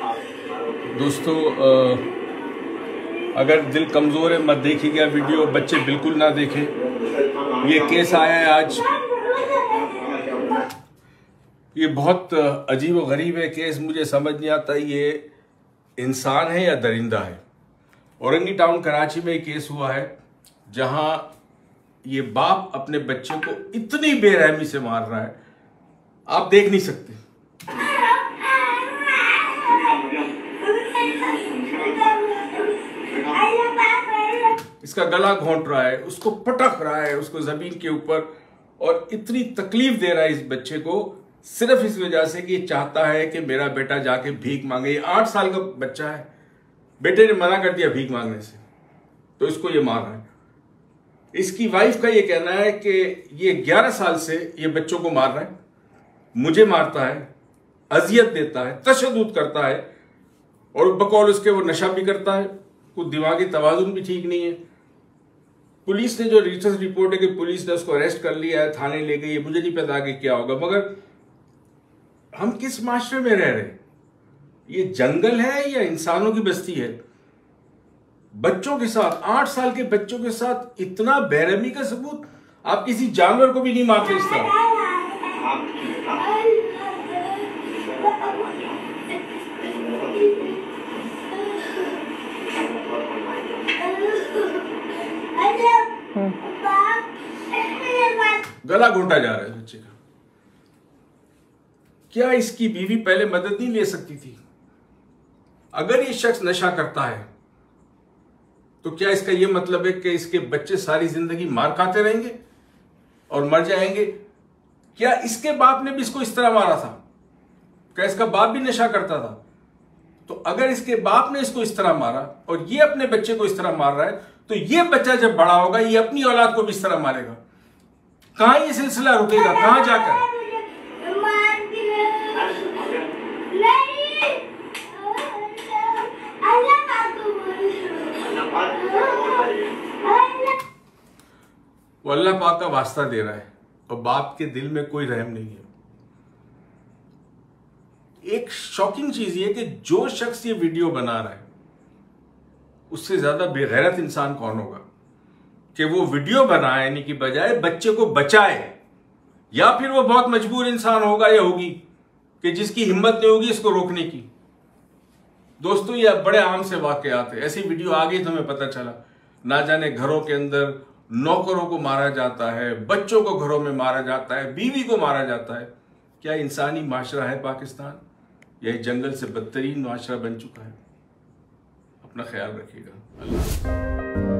दोस्तों अगर दिल कमज़ोर है, मत देखिएगा वीडियो, बच्चे बिल्कुल ना देखें। ये केस आया है आज। ये बहुत अजीब व गरीब है केस, मुझे समझ नहीं आता ये इंसान है या दरिंदा है। औरंगी टाउन, कराची में केस हुआ है, जहाँ ये बाप अपने बच्चे को इतनी बेरहमी से मार रहा है। आप देख नहीं सकते। इसका गला घोंट रहा है, उसको पटक रहा है, उसको ज़मीन के ऊपर, और इतनी तकलीफ़ दे रहा है इस बच्चे को, सिर्फ़ इस वजह से कि चाहता है कि मेरा बेटा जाके भीख मांगे। ये आठ साल का बच्चा है। बेटे ने मना कर दिया भीख मांगने से। तो इसको ये मार रहा है। इसकी वाइफ का ये कहना है कि ये ग्यारह साल से ये बच्चों को मार रहा है। मुझे मारता है, अजियत देता है तशद करता है, और बकौल उसके वो नशा भी करता है। कुछ दिमागी तोज़ुन भी ठीक नहीं है। पुलिस ने जो रिसर्च रिपोर्ट है कि पुलिस ने उसको अरेस्ट कर लिया है थाने ले गई है मुझे नहीं पता कि क्या होगा, मगर हम किस माशरे में रह रहे हैं? ये जंगल है या इंसानों की बस्ती है? बच्चों के साथ, आठ साल के बच्चों के साथ इतना बेरहमी का सबूत, आप किसी जानवर को भी नहीं मारते इस तरह गला घोटा जा रहा है बच्चे का। क्या इसकी बीवी पहले मदद नहीं ले सकती थी? अगर ये शख्स नशा करता है तो क्या इसका यह मतलब है कि इसके बच्चे सारी ज़िंदगी मार खाते रहेंगे और मर जाएँगे? क्या इसके बाप ने भी इसको इस तरह मारा था? क्या इसका बाप भी नशा करता था? तो अगर इसके बाप ने इसको इस तरह मारा और ये अपने बच्चे को इस तरह मार रहा है तो ये बच्चा जब बड़ा होगा, ये अपनी औलाद को भी इस तरह मारेगा। कहाँ ये सिलसिला रुकेगा? कहाँ जाकर? वो अल्लाह पाक का वास्ता दे रहा है और बाप के दिल में कोई रहम नहीं है। एक शॉकिंग चीज़ ये कि जो शख्स ये वीडियो बना रहा है, उससे ज़्यादा बेगैरत इंसान कौन होगा? कि वो वीडियो बनाने की बजाय बच्चे को बचाए। या फिर वो बहुत मजबूर इंसान होगा, या होगी कि जिसकी हिम्मत नहीं होगी इसको रोकने की। दोस्तों, ये बड़े आम से वाकयात है। ऐसी वीडियो आ गई तो हमें पता चला। ना जाने घरों के अंदर नौकरों को मारा जाता है, बच्चों को घरों में मारा जाता है, बीवी को मारा जाता है। क्या इंसानी माशरा है पाकिस्तान? यह जंगल से बदतरीन माशरा बन चुका है। अपना ख्याल रखिएगा। अल्लाह।